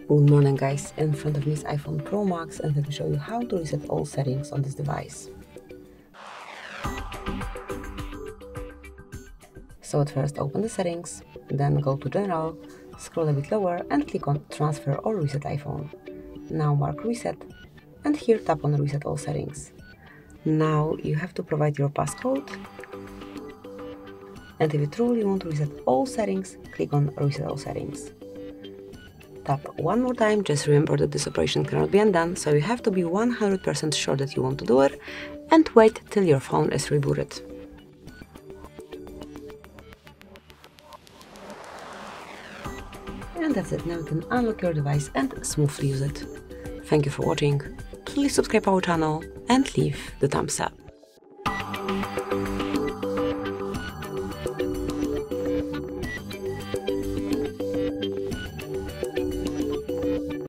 Good morning guys, in front of me is iPhone Pro Max and let me show you how to reset all settings on this device. So at first open the settings, then go to general, scroll a bit lower and click on transfer or reset iPhone. Now mark reset and here tap on reset all settings. Now you have to provide your passcode and if you truly want to reset all settings, click on reset all settings. Tap one more time, just remember that this operation cannot be undone, so you have to be 100% sure that you want to do it, and wait till your phone is rebooted. And that's it, now you can unlock your device and smoothly use it. Thank you for watching, please subscribe our channel and leave the thumbs up.